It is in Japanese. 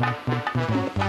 Thank you.